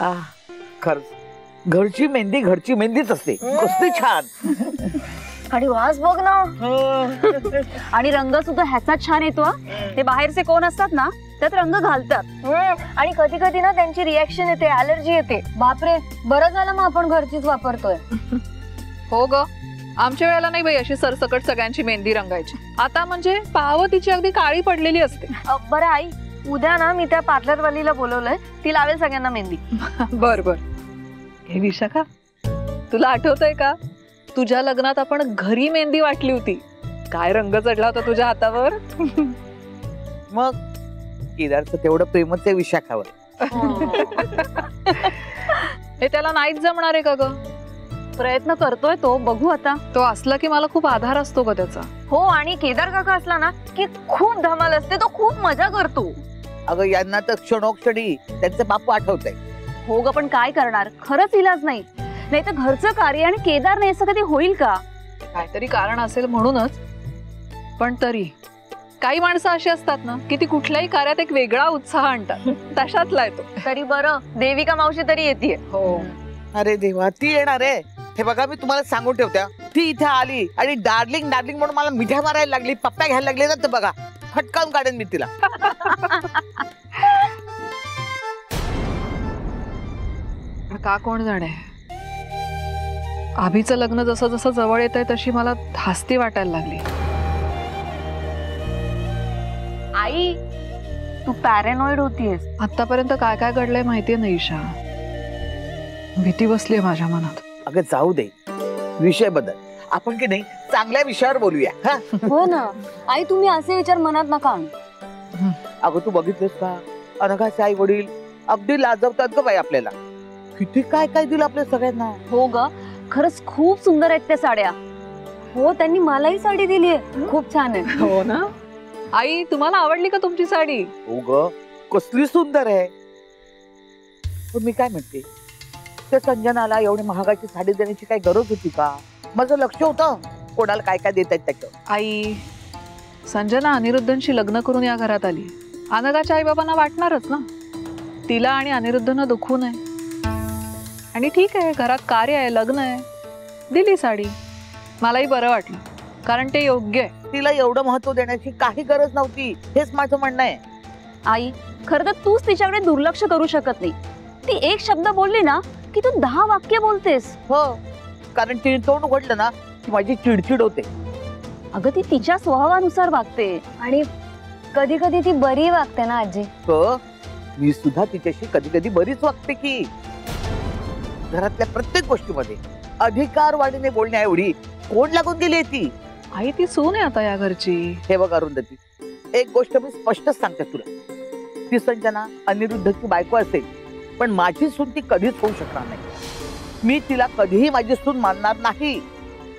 आह, खरंच घरची मेहंदी घरची मेहंदीच असते. कसली छान. आणि वास बघ ना. आणि रंग सुद्धा ह्याचा छान येतो हा. ते बाहेरचे कोण असतात ना त्यात रंग घालतात. आणि कधी कधी ना त्यांची रिॲक्शन येते अलर्जी येते. बापरे बरं झालं मग आपण घरचीच वापरतोय. हो ग. आमच्या वेळेला नाही बाई अशी सरसकट सगळ्यांची मेहंदी रंगायची. आता म्हणजे पाहावं तिची अगदी काळी पडलेली असते. बरं आई उद्या ना मी त्या पार्लरवालीला बोलवलंय. ती लावेल सगळ्यांना मेहंदी. बर बर. हे विशाखा तुला आठवतंय का? तुझ्या लग्नात आपण घरी मेहंदी वाटली होती. काय रंग चढला होता तुझ्या हातावर? मग? केदारचं तेवढं प्रेमच आहे विशाखावर. हे त्याला नाहीच जमणार आहे का ग? प्रयत्न करतोय तो बघू आता. तो असला की मला खूप आधार असतो ग त्याचा. हो आणि केदार काका असला ना की खूप धमाल असते तो खूप मजा करतो. अगं यांना तर क्षणोक्षणी त्यांचे बापू आठवत हो ग पण काय करणार? खरंच इलाज नाही. नाही तर घरचं कार्य आणि केदार नाही असं कधी होईल का? काहीतरी कारण असेल म्हणूनच. पण तरी काही माणसं अशी असतात ना की ती कुठल्याही कार्यात एक वेगळा उत्साह आणतात. तशातला आहे तो. तरी बरं देविका मावशी तरी येते हो. अरे देवा ती येणार आहे. हे बघा मी तुम्हाला सांगून ठेवत्या. ती इथे आली आणि डार्लिंग डार्लिंग म्हणून मला मिठ्या मारायला लागली पप्प्या घ्यायला लागले ना तर बघा. फटकावून काढेन मी तिला. का कोण जाणे? आभीचं लग्न जसं जसं जवळ येत आहे तशी मला धास्ती वाटायला लागली. आई तू पॅरेनॉइड होतीयस. आतापर्यंत काय काय घडलंय माहितीये ना ईशा? भीती बसलीये माझ्या मनात. अगं जाऊ दे. विषय बदल. आपण की नाही चांगल्या विषयावर बोलूया हा? हो ना. आई तुम्ही असे विचार मनात नका आणू. अगं तू बघितलंस का? अनघाचे आई वडील अगदी लाजवतात ग बाई आपल्याला. किती काय काय दिलं आपल्या सगळ्यांना? हो ग. खरंच खूप सुंदर आहेत त्या साड्या. हो त्यांनी मलाही साडी दिली आहे. खूप छान आहे. हो ना? आई तुम्हाला आवडली का तुमची साडी? हो ग. कसली सुंदर आहे. पण मी काय म्हणते? त्या संजनाला एवढी महागाची साडी देण्याची काय गरज होती का? माझं लक्ष होतं कोणाला काय काय देत आहेत त्याच्यावर आई संजना अनिरुद्धनशी लग्न करून या घरात आली. अनघाच्या आई बाबांना वाटणारच ना? तिला आणि अनिरुद्धनं दुखू नये. आणि ठीक आहे घरात कार्य आहे लग्न आहे. दिली साडी. मलाही बरं वाटलं कारण ते योग्य आहे. तिला एवढं महत्व देण्याची काही गरज नव्हती हेच माझं म्हणणं आहे. आई खरं तर तूच तिच्याकडे दुर्लक्ष करू शकत नाही. ती एक शब्द बोलली ना की तू दहा वाक्य बोलतेस. हो. कारण तिने तोंड उघडलं ना की माझी चिडचिड होते. अगं ती तिच्या स्वभावानुसार वागते आणि कधी कधी ती बरी वागते ना आजी. मी सुद्धा तिच्याशी कधी कधी बरीच वागते की. घरातल्या प्रत्येक गोष्टीमध्ये अधिकार वाढीने बोलण्या एवढी. कोण लागून गेली आहे ती? आई ती सून आहे आता या घरची. हे बघ अरुंधती. एक गोष्ट मी स्पष्टच सांगते तुला. ती संजना अनिरुद्धची बायको असेल पण माझी सून ती कधीच होऊ शकणार नाही. मी तिला कधीही माझी सून मानणार नाही.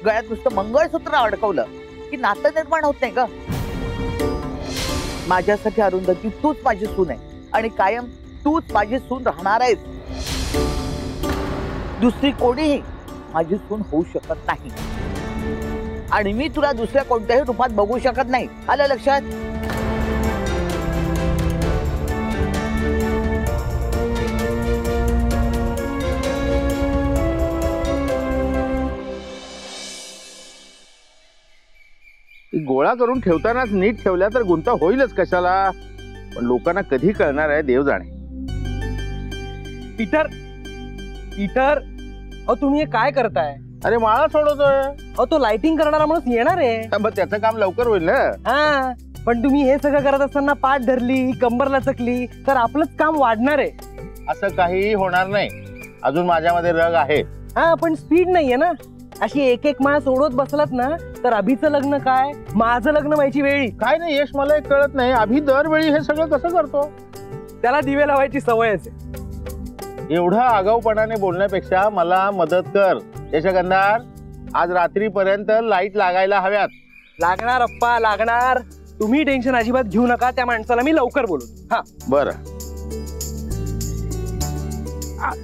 गळ्यात नुसतं मंगळसूत्र अडकवलं. की नातं निर्माण होत नाही ग. माझ्यासाठी अरुंधती तूच माझी सून आहे. आणि कायम तूच माझी सून राहणार आहेस. दुसरी कोणीही माझी सून होऊ शकत नाही. आणि मी तुला दुसऱ्या कोणत्याही रूपात बघू शकत नाही. आलं लक्षात? गोळा करून ठेवतानाच नीट ठेवल्या तर गुंता होईलच कशाला. पण लोकांना कधी कळणार आहे देव जाणे पीटर पीटर अहो तुम्ही हे काय करताय? अरे माळा सोडवतोय. अहो तो लाइटिंग करणारा माणूस येणार आहे. मग त्याचं काम लवकर होईल ना? हा पण तुम्ही हे सगळं करत असताना पाठ धरली कंबर लचकली तर आपलंच काम वाढणार आहे. असं काहीही होणार नाही. अजून माझ्यामध्ये रग आहे. हा पण स्पीड नाहीये ना. अशी एक एक माळ सोडत बसलात ना तर अभिचं लग्न काय? माझं लग्न व्हायची वेळी काय नाही यश मला एक कळत नाही. अभि दरवेळी हे सगळं कसं करतो? त्याला दिवे लावायची सवयच आहे एवढं आगाऊपणाने बोलण्यापेक्षा मला मदत कर. यशगंधार आज रात्रीपर्यंत लाइट लागायला हव्यात. लागणार अप्पा लागणार. तुम्ही टेन्शन अजिबात घेऊ नका त्या माणसाला मी लवकर बोलू हा. बर.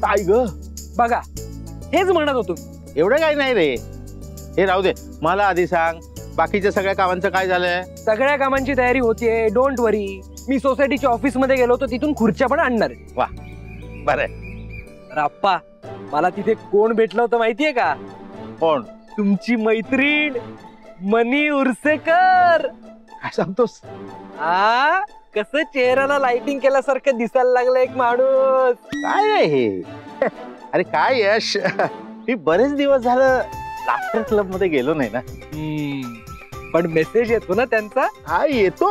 काय ग. बघा हेच म्हणत होतो एवढं काही नाही रे. हे राहू दे. मला आधी सांग बाकीच्या सगळ्या कामांचं काय झालंय? सगळ्या कामांची तयारी होतीये डोंट वरी मी सोसायटीच्या ऑफ़िस मध्ये गेलो होतो तिथून खुर्च्या पण आणणार आहे. बरं. आप्पा मला तिथे कोण भेटलं होतं माहितीये का? कोण? तुमची मैत्रीण मनी उर्सेकर. काय सांगतोस? आ? कसं चेहऱ्याला लाइटिंग केल्यासारखं दिसायला लागलं एक माणूस. काय आहे हे? अरे काय यश? मी बरेच दिवस झालं लाफ्टर क्लब मध्ये गेलो नाही ना. पण मेसेज येतो ना त्यांचा? हा येतो.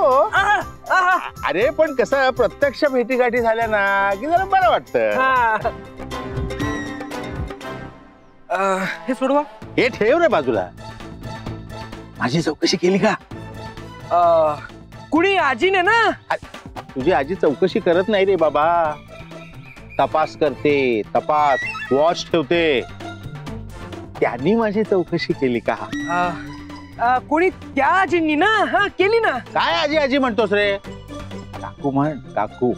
अरे पण कसं प्रत्यक्ष भेटीगाठी झाल्या ना की जरा बरं वाटतं. हा. सोडवा हे ठेव रे बाजूला. माझी चौकशी केली का? कुणी? आजीने ना? तुझी आजी चौकशी करत नाही रे बाबा. तपास करते तपास. वॉच ठेवते. त्यांनी माझी चौकशी केली का? अं, कुणी त्या आजींनी ना? हा केली ना? काय आजी आजी म्हणतोस रे? काकू म्हण काकू.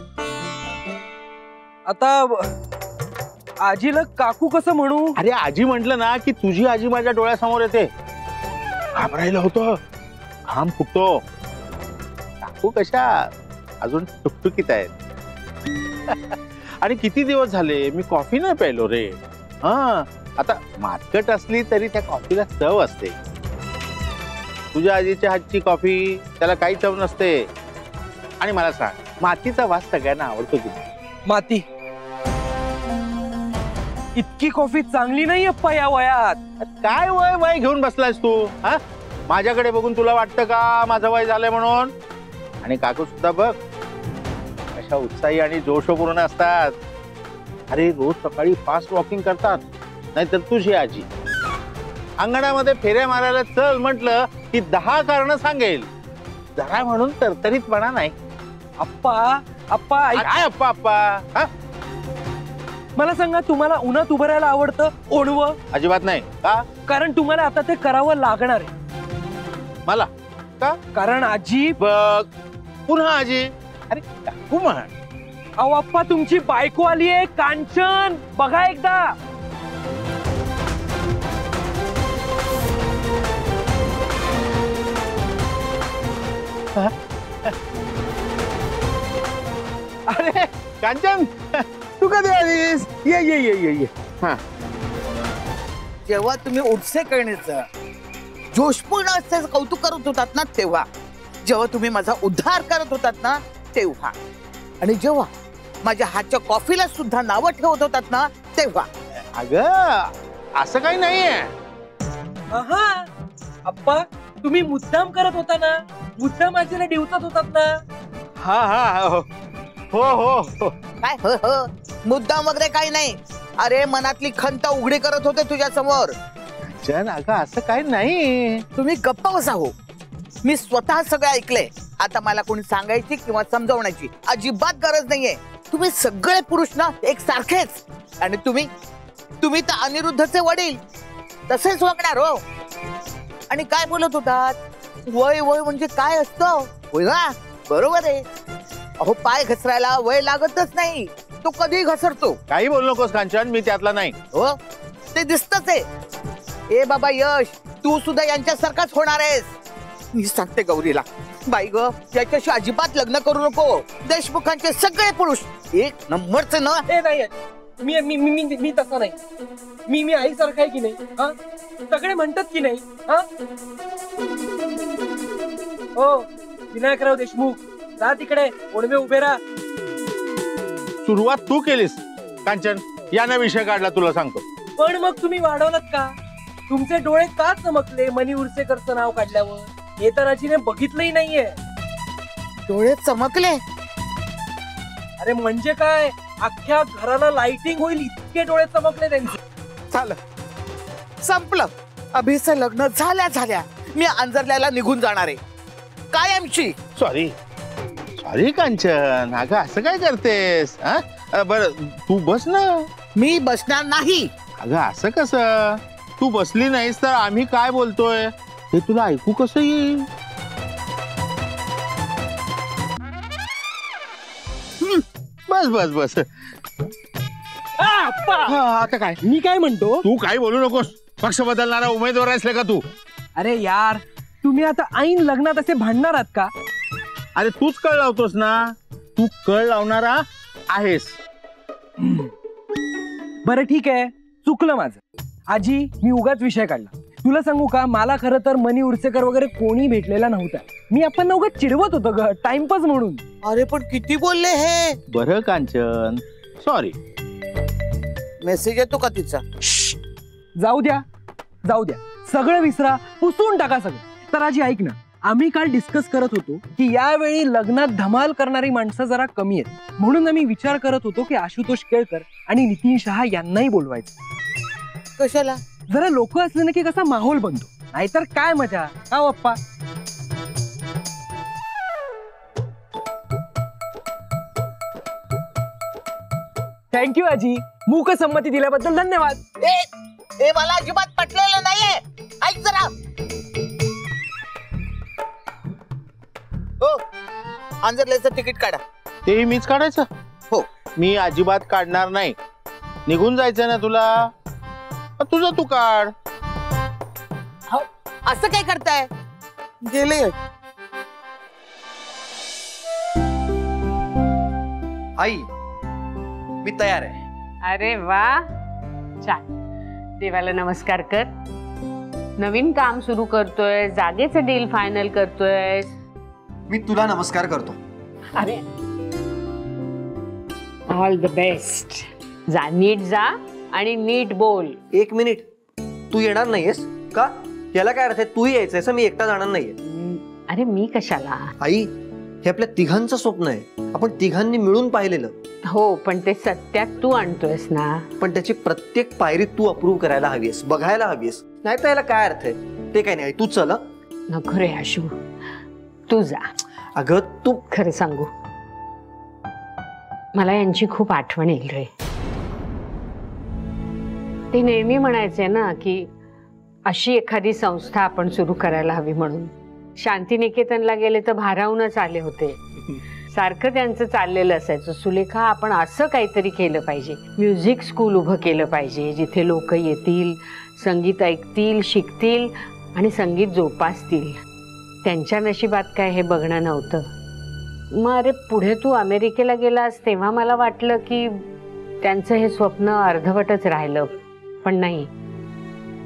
आता आजीला काकू कसं म्हणू? अरे आजी म्हंटल ना की तुझी आजी माझ्या डोळ्यासमोर येते. घाबरायला होतं. घाम फुटतो. काकू कशा? अजून टुकटुकीत आहेत. आणि किती दिवस झाले? मी कॉफ़ी नाही प्यायलो रे. हा. आता मातकट असली तरी त्या कॉफीला चव असते. तुझ्या आजीच्या हातची कॉफ़ी त्याला काही चव नसते. आणि मला सांग मातीचा वास सगळ्यांना आवडतो की माती. इतकी कॉफ़ी चांगली नाही अप्पा या वयात. काय वय वय घेऊन बसलायस तू हा? माझ्याकडे बघून तुला वाटतं का माझं वय झालंय म्हणून? आणि काकू सुद्धा बघ अशा उत्साही आणि जोशपूर्ण असतात. अरे रोज सकाळी फास्ट वॉकिंग करतात. नाहीतर तुझी आजी. अंगणामध्ये फेऱ्या मारायला चल म्हटलं की दहा कारण सांगेल. जरा म्हणून तरतरीतपणा नाही. अप्पा अप्पा ऐक- काय अप्पा अप्पा? हा? मला सांगा तुम्हाला उन्हात उभं राहायला आवडतं अजिबात नाही. का? कारण तुम्हाला आता ते करावं लागणार आहे. मला? कारण आजी बघ. पुन्हा आजी. अरे काकू म्हण अहो तुमची बायको आली आहे कांचन. बघा एकदा. अरे कांचन तू कधी आलीस? ये ये ये ये ये. हा. जेव्हा तुम्ही उठसे करण्याचं जोशपूर्ण असं कौतुक करत होतात ना तेव्हा. जेव्हा तुम्ही माझा उद्धार करत होतात ना तेव्हा. आणि जेव्हा माझ्या हातच्या कॉफीला सुद्धा नावं ठेवत होतात ना तेव्हा. अग असं काही नाहीये. अहा अप्पा तुम्ही मुद्दाम करत होता ना? मुद्दाम आजीला डिवचत होतात ना? हा हा हो. हो हो हो. काय हो हो. मुद्दाम वगैरे काही नाही. अरे मनातली खंत उघडी करत होते तुझ्या समोर जन अगं असं काही नाही. तुम्ही गप्प बसा हो. मी स्वतः सगळं ऐकलंय. आता मला कोणी सांगायची किंवा समजवण्याची अजिबात गरज नाहीये. तुम्ही सगळे पुरुष ना एक सारखेच आणि तुम्ही तुम्ही तर अनिरुद्धचे वडील. तसेच वागणार हो. आणि काय बोलत होतात? वय वय म्हणजे काय असतं? होय ना? बरोबर आहे. अहो पाय घसरायला वय लागतच नाही. तो कधी घसरतो. काही बोलू नकोस कांचन. मी त्यातला नाही. हो? ते दिसतच आहे. ए बाबा यश तू सुद्धा यांच्यासारखाच होणार आहेस. मी सांगते गौरीला. बाई ग याच्याशी अजिबात लग्न करू नको. देशमुखांचे सगळे पुरुष एक नंबरचे ना हे नाही मी मी मी मी- मी तसा नाही. मी मी आई सारखा आहे की नाही? हा? सगळे म्हणतात की नाही? हा? हो विनायकराव देशमुख जा तिकडे ओढवे उभे राहा सुरुवात तू केलीस. कांचन यानं विषय काढला तुला सांगतो. पण मग तुम्ही वाढवलात का? तुमचे डोळे का चमकले मनी उर्सेकरचं नाव काढल्यावर? हे तर आजीने बघितलंही नाहीये. डोळे चमकले? अरे म्हणजे काय? अख्ख्या घराला लाइटिंग होईल इतके डोळे चमकले त्यांचे. झालं. संपलं. अभिचं लग्न झाल्या झाल्या मी अंजरल्याला निघून जाणार आहे. कायमची. Sorry sorry Kanchan. अगं असं काय करतेस? हा? अ, तू बस ना. मी बसणार नाही. अगं असं कसं? तू बसली नाहीस तर आम्ही काय बोलतोय? हे तुला ऐकू कसं येईल? बस बस बस. हा, आता काय? मी काय म्हणतो? तू काही बोलू नकोस. पक्ष बदलणारा उमेदवार आहेस का तू? अरे यार तुम्ही आता ऐन लग्नात असे भांडणार आहात का? अरे तूच कळ लावतोस ना. तू कळ लावणारा आहेस. बरं ठीक आहे. चुकलं माझं. आजी मी उगाच विषय काढला. तुला सांगू का मला खरं तर मनी उर्सेकर वगैरे कोणी भेटलेला नव्हता. मी आपण उगाच चिडवत होतो ग टाइमपास म्हणून. अरे पण किती बोलले हे? बरं कांचन. सॉरी मेसेज येतो का तिचा? जाऊ द्या. जाऊ द्या. सगळं विसरा. पुसून टाका सगळं. तर आजी ऐक ना. आम्ही काल डिस्कस करत होतो की यावेळी लग्नात धमाल करणारी माणसं जरा कमी आहेत. म्हणून आम्ही विचार करत होतो की आशुतोष केळकर आणि नितीन शहा यांनाही बोलवायचं. कशाला? जरा लोक असले ना की कसा माहोल बनतो. नाहीतर काय मज़ा? का बाप्पा थँक्यू आजी. मूक संमती दिल्याबद्दल धन्यवाद. ए हे मला अजिबात पटलेलं नाहीये. ऐक जरा. आंजरलेचं तिकीट काढा. तेही मीच काढायचं? हो. मी अजिबात काढणार नाही. निघून जायचं ना तुला? तुझं तू काढ. असं काय करताय? गेले. आई मी तयार आहे. अरे वा. छान देवाला नमस्कार कर. नवीन काम सुरू करतोय जागेचं डील फायनल करतोय मी तुला नमस्कार करतो. अरे. ऑल द बेस्ट जा नीट जा आणि नीट बोल. एक मिनिट. तू येणार नाहीयेस? का? याला काय अर्थ आहे? यायचंय असं मी एकटा जाणार नाहीये. अरे मी कशाला? आई हे आपल्या तिघांचं स्वप्न आहे. आपण तिघांनी मिळून पाहिलेलं. हो पण ते सत्यात तू आणतोयस ना. पण त्याची प्रत्येक पायरी तू अप्रूव्ह करायला हवीयस बघायला हवीयस. नाही तर याला काय अर्थ आहे? ते काय नाही. आई, तू चल. नको रे आशू. तू जा अगं तू खरं सांगू. मला यांची खूप आठवण येईल रे. ते नेहमी म्हणायचे ना की अशी एखादी संस्था आपण सुरू करायला हवी म्हणून. शांतिनिकेतनला गेले तर भारावूनच आले होते. सारखं त्यांचं चाललेलं असायचं. सुलेखा आपण असं काहीतरी केलं पाहिजे. म्युझिक स्कूल उभं केलं पाहिजे जिथे लोक येतील संगीत ऐकतील शिकतील आणि संगीत जोपासतील. त्यांच्या नशिबात काय हे बघणं नव्हतं. मग अरे पुढे तू अमेरिकेला गेलास तेव्हा मला वाटलं की त्यांचं हे स्वप्न अर्धवटच राहिलं. पण नाही.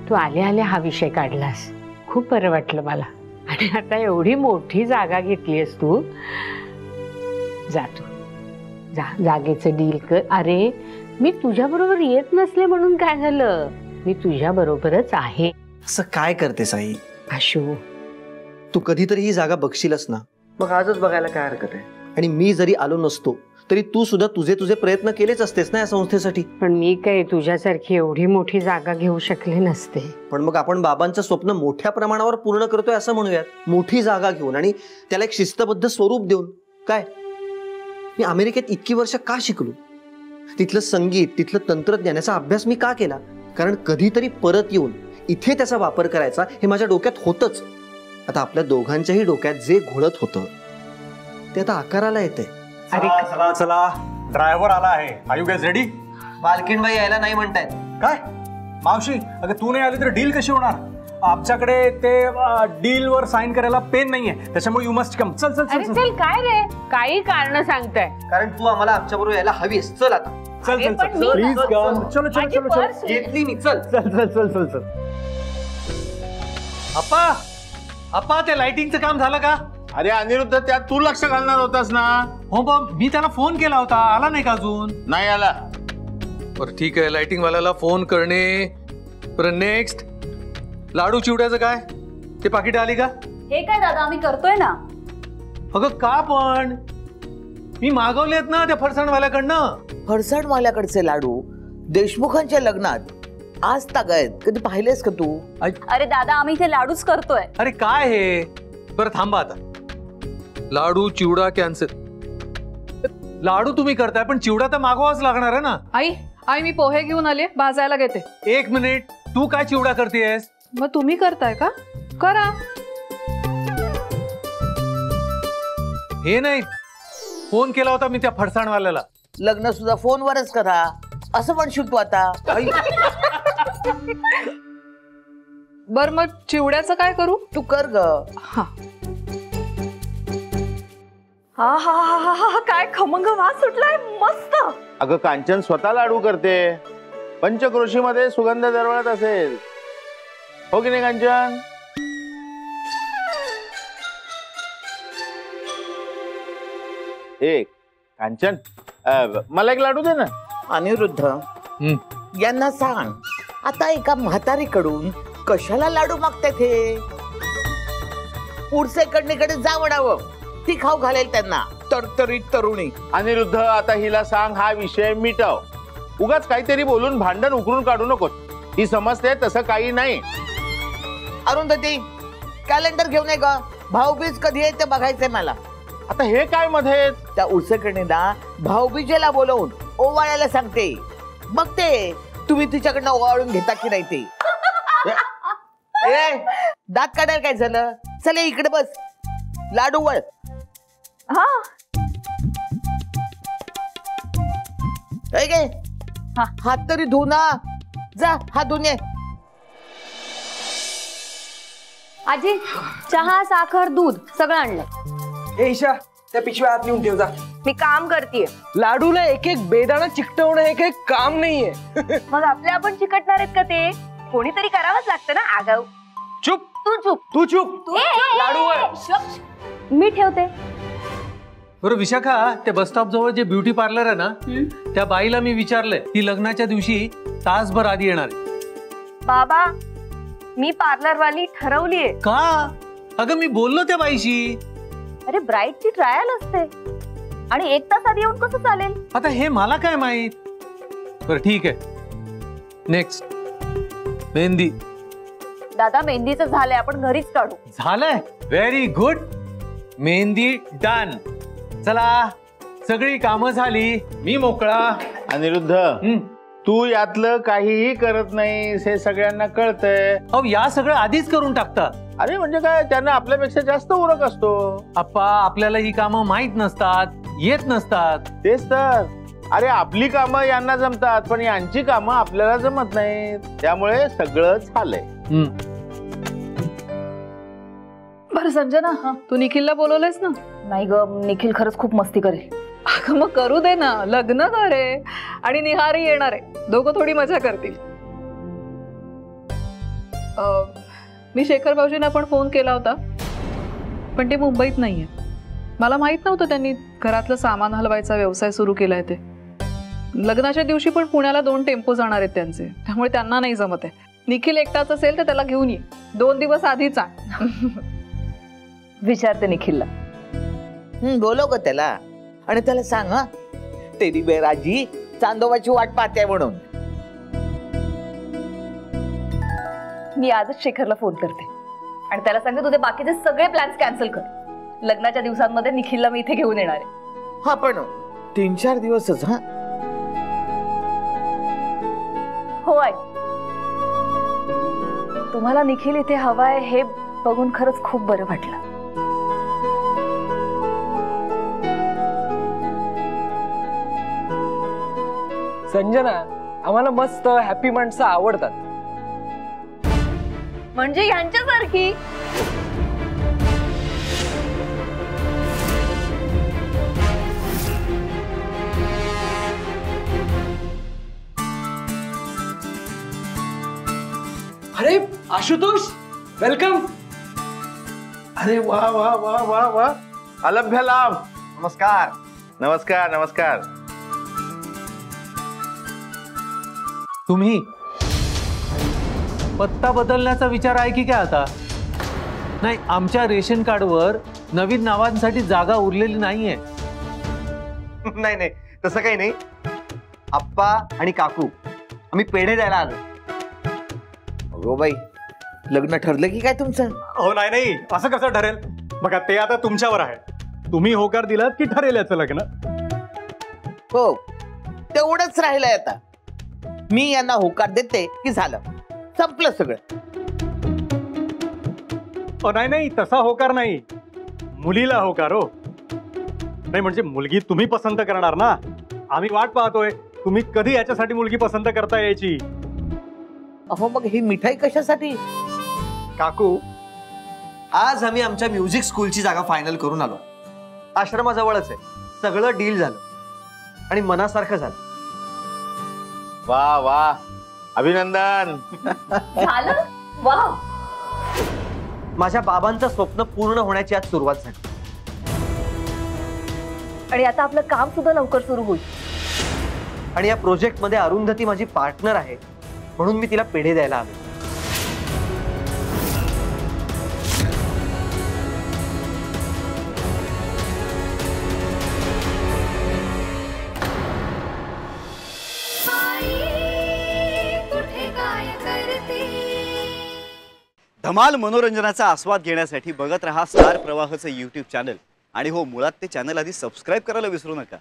तू आल्या आल्या हा विषय काढलास. खूप बरं वाटलं मला. आणि आता एवढी मोठी जागा घेतलीस तू. जा तू. जा जागेचं डील कर. अरे मी तुझ्याबरोबर येत नसले म्हणून काय झालं? मी तुझ्या बरोबरच आहे. असं काय करतेस आई? आशू तू कधीतरी ही जागा बघशीलच ना. मग आजच बघायला काय हरकत आहे? आणि मी जरी आलो नसतो तरी तू सुद्धा तुझे तुझे प्रयत्न केलेच असतेस ना या संस्थेसाठी. पण मी काय तुझ्यासारखी एवढी मोठी जागा घेऊ शकले नसते. पण मग आपण बाबांचं स्वप्न मोठ्या प्रमाणावर पूर्ण करतोय असं म्हणूयात. मोठी जागा घेऊन आणि त्याला एक शिस्तबद्ध स्वरूप देऊन. काय? मी अमेरिकेत इतकी वर्ष का शिकलो? तिथलं संगीत तिथलं तंत्रज्ञानाचा अभ्यास मी का केला? कारण कधीतरी परत येऊन इथे त्याचा वापर करायचा हे माझ्या डोक्यात होतच. आता आपल्या दोघांच्याही डोक्यात जे घोळत होतं ते आता आकाराला येते अरे चला चला ड्रायव्हर आला आहे. आर यू गॅस रेडी मालकीनबाई यायला नाही म्हणतायत. काय? मावशी अगं तू नाही आली तर डील कशी होणार? आमच्याकडे ते डील वर साईन करायला पेन नाहीये. त्याच्यामुळे यू मस्ट कम चल चल चल अरे चल चल. काय रे? काही कारण सांगताय. कारण तू आम्हाला आमच्या बरोबर यायला हवीस. चल आता. चल अरे चल पण चल प्लीज कम चलो चलो माझी चलो चलो. पर्स आहे. घेतली मी. चल. चल चल चल चल चल. अप्पा! अप्पा ते लाइटिंगचं काम झालं का? अरे अनिरुद्ध त्यात तू लक्ष घालणार होतास ना? हो मग मी त्याला फोन केला होता. आला नाही का अजून? नाही आला. बरं ठीक आहे. लाइटिंग वाल्याला फोन करणे. बरं नेक्स्ट लाडू चिवड्याचं काय? ते पाकिट आली का? हे काय दादा आम्ही करतोय ना? अगं का पण? मी मागवलेत ना त्या फरसाणवाल्याकडनं. फरसाणवाल्याकडचे लाडू देशमुखांच्या लग्नात आज तागायत कधी पाहिलेस का तू? अरे दादा आम्ही इथे लाडूच करतोय. अरे काय हे? बरं थांबा आता. लाडू चिवडा कॅन्सल लाडू तुम्ही करताय पण चिवडा तर मागवाच लागणार आहे ना? आई आई मी पोहे घेऊन आले भाजायला घेते. एक मिनिट. तू काय चिवडा करतेयस? मग तुम्ही करताय का? करा. हे नाही. फ़ोन केला होता मी त्या फरसाणवाल्याला लग्न सुद्धा फोनवरच करा. असं म्हणशील तू आता? आई, बर मग चिवड्याचं काय करू? तू कर ग. हा. हा हा हा हा हा काय खमंग वास सुटलाय मस्त. अगं कांचन स्वतः लाडू करते. पंचक्रोशीमध्ये सुगंध दरवळत असेल. हो की नाही कांचन? एक कांचन अ, मला एक लाडू दे ना. अनिरुद्ध यांना सांग. आता एका म्हातारीकडून कशाला लाडू मागतायत हे पुढचे कडणीकडे जा म्हणावं. ती खाऊ घालेल त्यांना. तरतरीत तरुणी. अनिरुद्ध आता हिला सांग हा विषय मिटव. उगाच काहीतरी बोलून भांडण उकरून काढू नको ही समजते तसं काही नाही. अरुंधती कॅलेंडर घेऊन ये ग. भाऊबीज कधी आहे ते बघायचंय मला. आता हे काय मध्ये? त्या उलसेकडनीला भाऊबीजेला बोलवून ओवाळायला सांगते. बघते तुम्ही तिच्याकडनं ओवाळून घेता की नाही ते? दात काढायला काय झालं? चल इकडे बस. लाडू वळ. हा. हे. हात तरी धु ना. जा हात धुवून ये. आजी चहा साखर दूध सगळं आणलं. ए ईशा. त्या पिशव्या आत नेऊन ठेव जा. मी काम करते लाडूला एक एक बेदाणा चिकटवणं हे काही काम नाहीये. मग आपले आपण चिकटणार आहेत का ते? कोणीतरी करावंच लागतं ना आगाऊ. चुप. तू चुप. तू चुप. लाडू मी ठेवते. बरं विशाखा त्या बस स्टॉप जवळ जे ब्युटी पार्लर आहे ना त्या बाईला मी विचारलंय ती लग्नाच्या दिवशी तासभर आधी येणार बाबा मी पार्लर वाली ठरवलीये. का? अगं मी बोललो त्या बाईशी. अरे ब्राईडची ट्रायल असते. आणि एक तास आधी येऊन कसं चालेल? आता हे मला काय माहीत? बरं ठीक आहे. नेक्स्ट मेहंदी. दादा मेहंदीचं झालंय. आपण घरीच काढू. झालंय. व्हेरी गुड मेहंदी डन चला सगळी कामं झाली. मी मोकळा. अनिरुद्ध हं. तू यातलं काहीही करत नाहीस हे सगळ्यांना कळतंय. अहो या सगळं आधीच करून टाकतात अरे म्हणजे काय त्यांना आपल्यापेक्षा जास्त उरक असतो. आप्पा आपल्याला ही कामं माहीत नसतात येत नसतात. तेच तर. अरे आपली कामं यांना जमतात पण यांची कामं आपल्याला जमत नाहीत. त्यामुळे सगळं झालंय. हं. बरं संजना तू निखिलला बोलवलंयस ना? नाही ग निखिल खरंच खूप मस्ती करेल. अगं मग करू दे ना. लग्न करे आणि निहारी येणार आहे. दोघं थोडी मजा करतील. अं, मी शेखर भाऊजींना पण फोन केला होता. पण ते मुंबईत नाहीये. मला माहीत नव्हतं त्यांनी घरातलं सामान हलवायचा व्यवसाय सुरू केलाय ते. लग्नाच्या दिवशी पण पुण्याला दोन टेम्पो जाणार आहेत त्यांचे. त्यामुळे त्यांना नाही जमत आहे. निखिल एकटाच असेल तर त्याला घेऊन ये. दोन दिवस आधीच आण विचारते निखिलला. हं, बोलव ग त्याला. आणि त्याला सांग हा. तेरी बेराजी चांदोबाची वाट पाहते म्हणून. मी आजच शेखरला फोन करते. आणि त्याला सांगते तुझे बाकीचे सगळे प्लॅन्स कॅन्सल कर. लग्नाच्या दिवसांमध्ये निखिलला मी इथे घेऊन येणार आहे. हा पण तीन चार दिवसच हा? हो आई. तुम्हाला निखिल इथे हवाय हे बघून खरंच खूप बरं वाटलं. संजना आम्हाला मस्त हॅपी माणसं आवडतात. म्हणजे यांच्यासारखी. अरे आशुतोष वेलकम अरे वा वा वा वा वा. अलभ्य लाभ नमस्कार. नमस्कार नमस्कार. तुम्ही पत्ता बदलण्याचा विचार आहे की काय आता? नाही आमच्या रेशन कार्डवर नवीन नावांसाठी जागा उरलेली नाहीये. नाही नाही तसं काही नाही. आप्पा आणि काकू आम्ही पेढे द्यायला आलो हो बाई लग्न ठरलं की काय तुमचं? हो नाही नाही असं कसं ठरेल? बघा ते आता तुमच्यावर आहे. तुम्ही होकार दिलात की ठरेल याचं लग्न? हो तेवढंच राहिलंय आता. मी यांना होकार देते की झालं. संपलं सगळं. नाही नाही तसा होकार नाही. मुलीला होकार हो. नाही म्हणजे मुलगी तुम्ही पसंत करणार ना? आम्ही वाट पाहतोय तुम्ही कधी याच्यासाठी मुलगी पसंत करता यायची? अहो मग ही मिठाई कशासाठी? काकू. आज आम्ही आमच्या म्युझिक स्कूलची जागा फायनल करून आलो. आश्रमाजवळच आहे. सगळं डील झालं. आणि मनासारखं झालं. वा वा. अभिनंदन. झालं? वा माझ्या बाबांचं स्वप्न पूर्ण होण्याची आज सुरुवात झाली. आणि आता आपलं काम सुद्धा लवकर सुरू होईल. आणि या प्रोजेक्ट मध्ये अरुंधती माझी पार्टनर आहे म्हणून मी तिला पेढे द्यायला हवे धमाल मनोरंजनाचा आस्वाद घेण्यासाठी बघत रहा स्टार प्रवाहचं यूट्यूब चॅनल आणि हो मुळात ते चॅनल आधी सबस्क्राईब करायला विसरू नका.